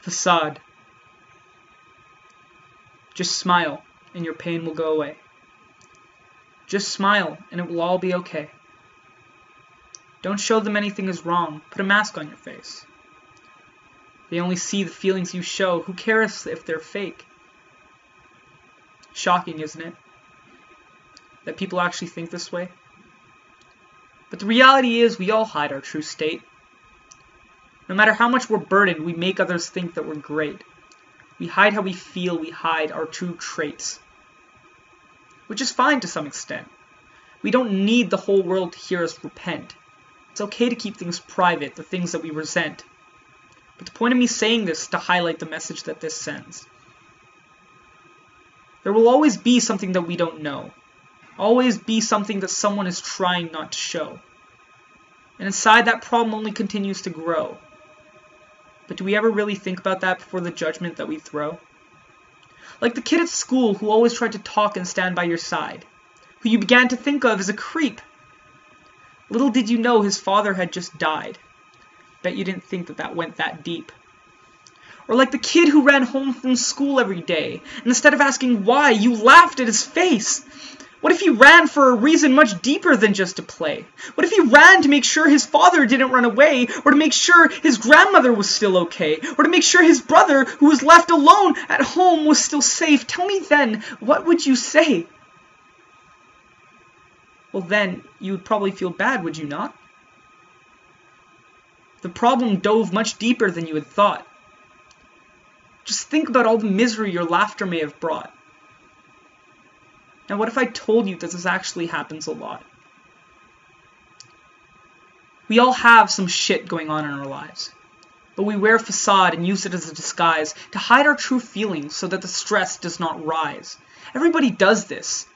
facade. Just smile, and your pain will go away. Just smile, and it will all be okay. Don't show them anything is wrong. Put a mask on your face. They only see the feelings you show. Who cares if they're fake? Shocking, isn't it? That people actually think this way? But the reality is, we all hide our true state. No matter how much we're burdened, we make others think that we're great. We hide how we feel, we hide our true traits. Which is fine to some extent. We don't need the whole world to hear us repent. It's okay to keep things private, the things that we resent. But the point of me saying this is to highlight the message that this sends. There will always be something that we don't know. Always be something that someone is trying not to show. And inside that problem only continues to grow. But do we ever really think about that before the judgment that we throw? Like the kid at school who always tried to talk and stand by your side, who you began to think of as a creep. Little did you know his father had just died. Bet you didn't think that that went that deep. Or like the kid who ran home from school every day, and instead of asking why, you laughed at his face. What if he ran for a reason much deeper than just to play? What if he ran to make sure his father didn't run away, or to make sure his grandmother was still okay, or to make sure his brother, who was left alone at home, was still safe? Tell me then, what would you say? Well, then, you would probably feel bad, would you not? The problem dove much deeper than you had thought. Just think about all the misery your laughter may have brought. Now, what if I told you that this actually happens a lot? We all have some shit going on in our lives, but we wear a facade and use it as a disguise to hide our true feelings so that the stress does not rise. Everybody does this,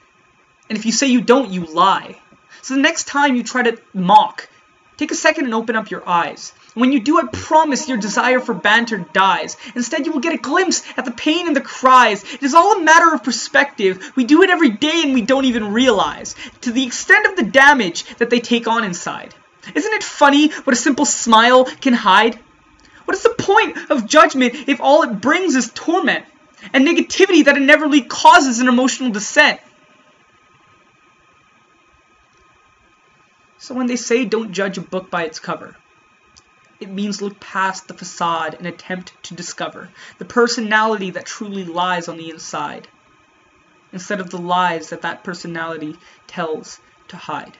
and if you say you don't, you lie. So the next time you try to mock, take a second and open up your eyes. When you do, I promise your desire for banter dies. Instead, you will get a glimpse at the pain and the cries. It is all a matter of perspective. We do it every day and we don't even realize. To the extent of the damage that they take on inside. Isn't it funny what a simple smile can hide? What is the point of judgment if all it brings is torment and negativity that inevitably causes an emotional descent? So when they say don't judge a book by its cover, it means look past the facade and attempt to discover the personality that truly lies on the inside, instead of the lies that that personality tells to hide.